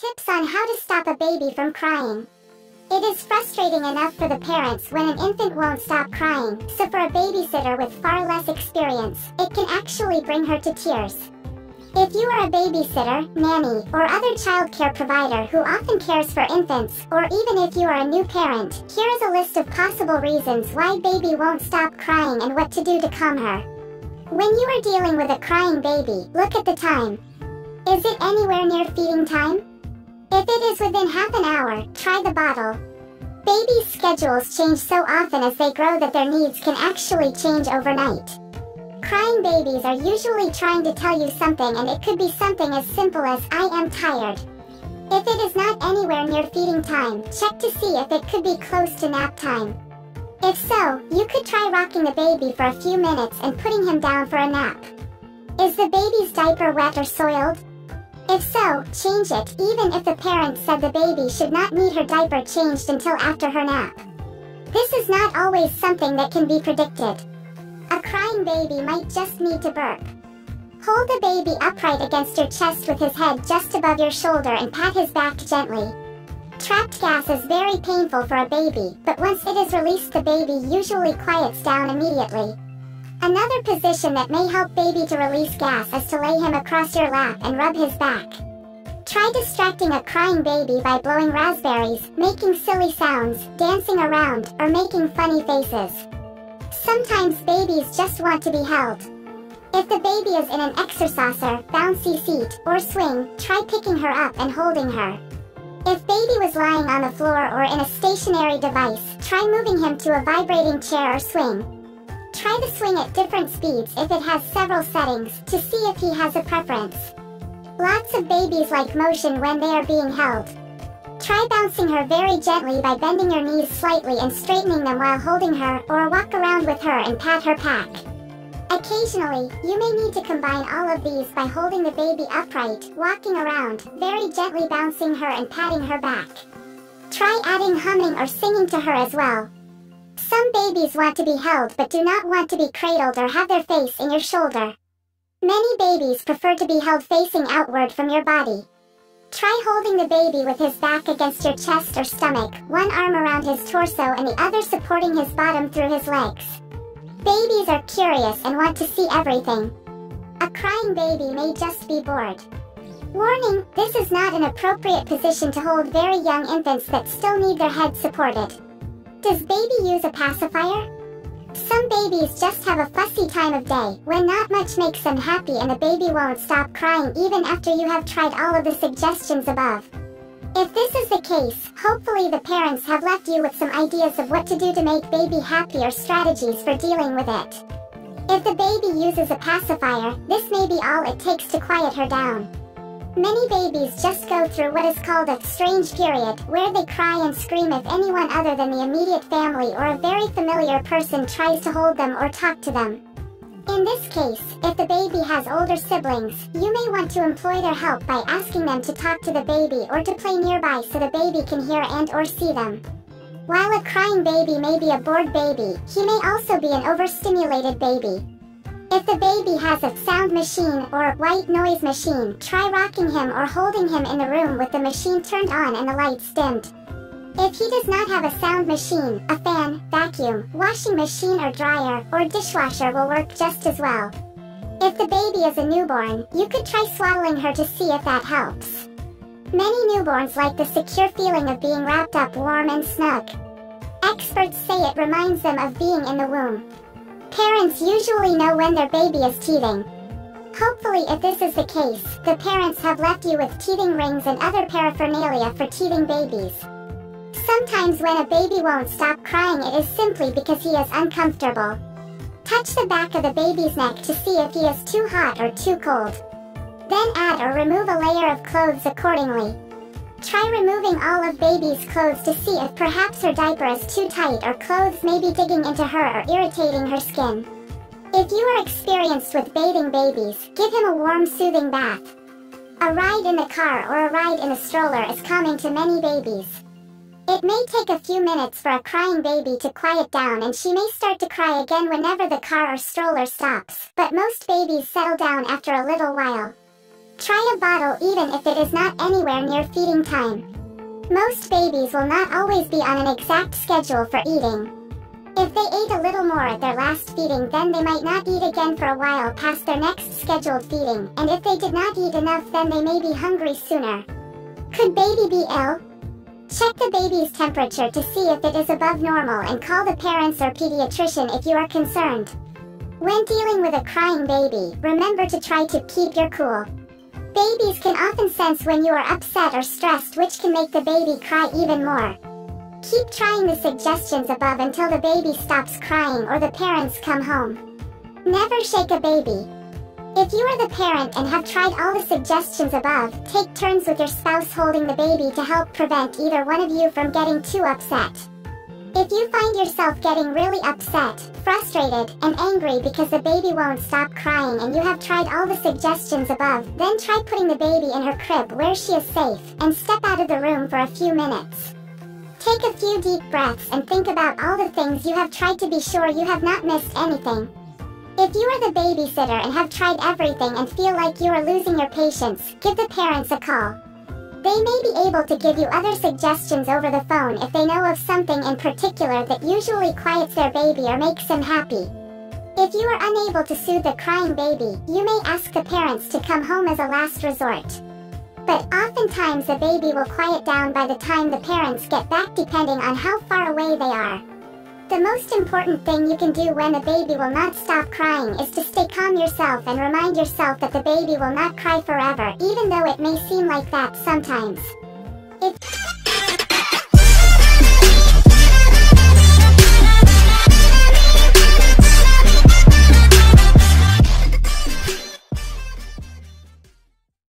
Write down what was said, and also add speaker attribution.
Speaker 1: Tips on how to stop a baby from crying. It is frustrating enough for the parents when an infant won't stop crying, so for a babysitter with far less experience, it can actually bring her to tears. If you are a babysitter, nanny, or other childcare provider who often cares for infants, or even if you are a new parent, here is a list of possible reasons why baby won't stop crying and what to do to calm her. When you are dealing with a crying baby, look at the time. Is it anywhere near feeding time? If it is within half an hour, try the bottle. Babies' schedules change so often as they grow that their needs can actually change overnight. Crying babies are usually trying to tell you something and it could be something as simple as I am tired. If it is not anywhere near feeding time, check to see if it could be close to nap time. If so, you could try rocking the baby for a few minutes and putting him down for a nap. Is the baby's diaper wet or soiled? If so, change it, even if the parent said the baby should not need her diaper changed until after her nap. This is not always something that can be predicted. A crying baby might just need to burp. Hold the baby upright against your chest with his head just above your shoulder and pat his back gently. Trapped gas is very painful for a baby, but once it is released the baby usually quiets down immediately. Another position that may help baby to release gas is to lay him across your lap and rub his back. Try distracting a crying baby by blowing raspberries, making silly sounds, dancing around, or making funny faces. Sometimes babies just want to be held. If the baby is in an exerciser, bouncy seat, or swing, try picking her up and holding her. If baby was lying on the floor or in a stationary device, try moving him to a vibrating chair or swing. Try the swing at different speeds if it has several settings to see if he has a preference. Lots of babies like motion when they are being held. Try bouncing her very gently by bending your knees slightly and straightening them while holding her, or walk around with her and pat her pack. Occasionally, you may need to combine all of these by holding the baby upright, walking around, very gently bouncing her and patting her back. Try adding humming or singing to her as well. Some babies want to be held but do not want to be cradled or have their face in your shoulder. Many babies prefer to be held facing outward from your body. Try holding the baby with his back against your chest or stomach, one arm around his torso and the other supporting his bottom through his legs. Babies are curious and want to see everything. A crying baby may just be bored. Warning, this is not an appropriate position to hold very young infants that still need their head supported. Does baby use a pacifier? Some babies just have a fussy time of day, when not much makes them happy and the baby won't stop crying even after you have tried all of the suggestions above. If this is the case, hopefully the parents have left you with some ideas of what to do to make baby happy or strategies for dealing with it. If the baby uses a pacifier, this may be all it takes to quiet her down. Many babies just go through what is called a strange period, where they cry and scream if anyone other than the immediate family or a very familiar person tries to hold them or talk to them. In this case, if the baby has older siblings, you may want to employ their help by asking them to talk to the baby or to play nearby so the baby can hear and or see them. While a crying baby may be a bored baby, he may also be an overstimulated baby. If the baby has a sound machine or white noise machine, try rocking him or holding him in the room with the machine turned on and the lights dimmed. If he does not have a sound machine, a fan, vacuum, washing machine or dryer, or dishwasher will work just as well. If the baby is a newborn, you could try swaddling her to see if that helps. Many newborns like the secure feeling of being wrapped up warm and snug. Experts say it reminds them of being in the womb. Parents usually know when their baby is teething. Hopefully if this is the case, the parents have left you with teething rings and other paraphernalia for teething babies. Sometimes when a baby won't stop crying it is simply because he is uncomfortable. Touch the back of the baby's neck to see if he is too hot or too cold. Then add or remove a layer of clothes accordingly. Try removing all of baby's clothes to see if perhaps her diaper is too tight or clothes may be digging into her or irritating her skin. If you are experienced with bathing babies, give him a warm soothing bath. A ride in the car or a ride in a stroller is common to many babies. It may take a few minutes for a crying baby to quiet down and she may start to cry again whenever the car or stroller stops, but most babies settle down after a little while. Try a bottle even if it is not anywhere near feeding time. Most babies will not always be on an exact schedule for eating. If they ate a little more at their last feeding then they might not eat again for a while past their next scheduled feeding, and if they did not eat enough then they may be hungry sooner. Could baby be ill? Check the baby's temperature to see if it is above normal and call the parents or pediatrician if you are concerned. When dealing with a crying baby, remember to try to keep your cool. Babies can often sense when you are upset or stressed which can make the baby cry even more. Keep trying the suggestions above until the baby stops crying or the parents come home. Never shake a baby. If you are the parent and have tried all the suggestions above, take turns with your spouse holding the baby to help prevent either one of you from getting too upset. If you find yourself getting really upset, frustrated, and angry because the baby won't stop crying and you have tried all the suggestions above, then try putting the baby in her crib where she is safe, and step out of the room for a few minutes. Take a few deep breaths and think about all the things you have tried to be sure you have not missed anything. If you are the babysitter and have tried everything and feel like you are losing your patience, give the parents a call. They may be able to give you other suggestions over the phone if they know of something in particular that usually quiets their baby or makes them happy. If you are unable to soothe the crying baby, you may ask the parents to come home as a last resort. But oftentimes the baby will quiet down by the time the parents get back depending on how far away they are. The most important thing you can do when a baby will not stop crying is to stay calm yourself and remind yourself that the baby will not cry forever even though it may seem like that sometimes.